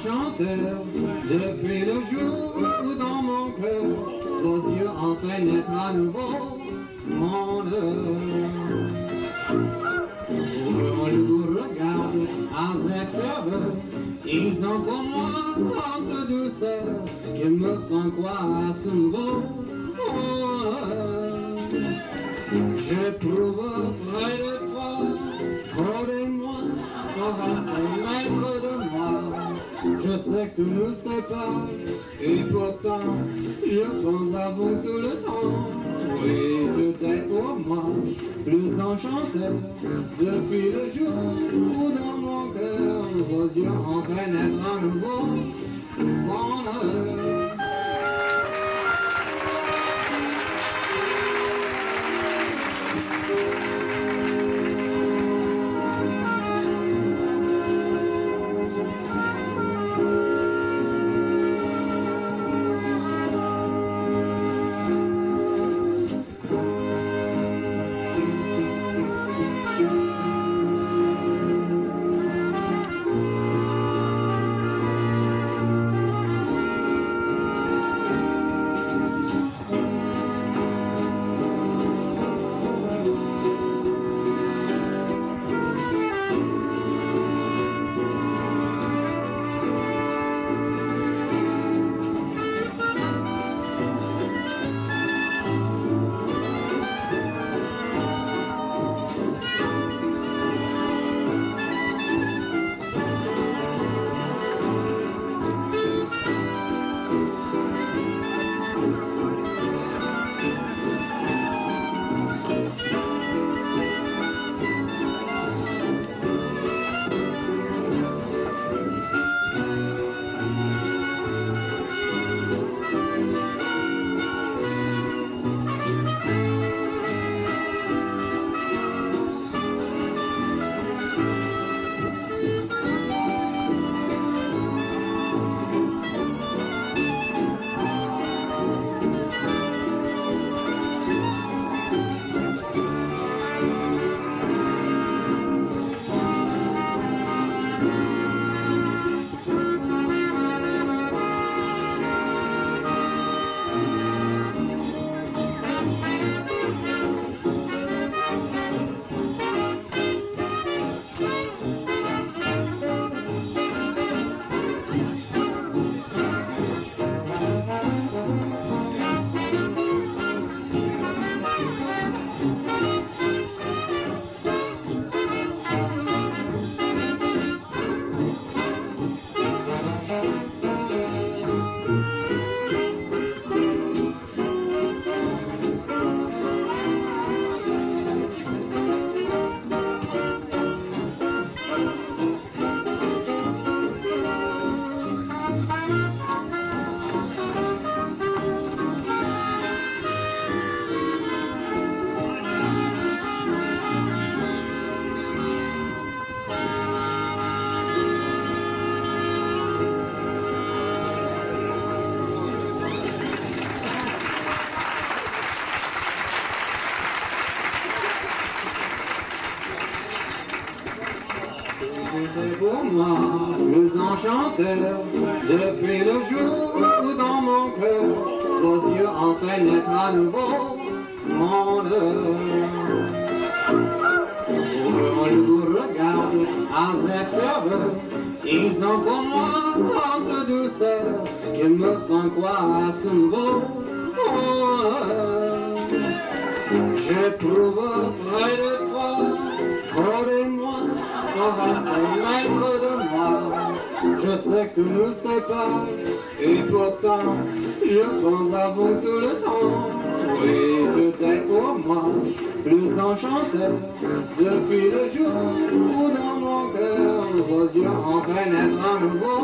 enchanteur, depuis le jour où dans mon cœur, vos yeux en pénètrent à nouveau mon heure. Je vous regarde avec ferveur, ils ont pour moi tant de douceur qu'ils me font croire à ce nouveau bonheur. J'éprouve près de toi, Nous et pourtant, je pense à vous tout le temps. Oui, tout est pour moi, plus enchanteur, depuis le jour où dans mon cœur, vos yeux en pénètrent un nouveau plus enchanteur, depuis le jour où dans mon cœur, vos yeux en pénètrent à nouveau mon heure. Je vous regarde avec ferveur, ils ont pour moi tant de douceur qu'ils me font croire à ce nouveau bonheur. J'éprouve près de toi, trop de moi, Je sais que nous sépare, et pourtant, je pense à vous tout le temps. Oui, tout est pour moi, plus enchanteur, depuis le jour où dans mon cœur, vos yeux en pénètrent à nouveau.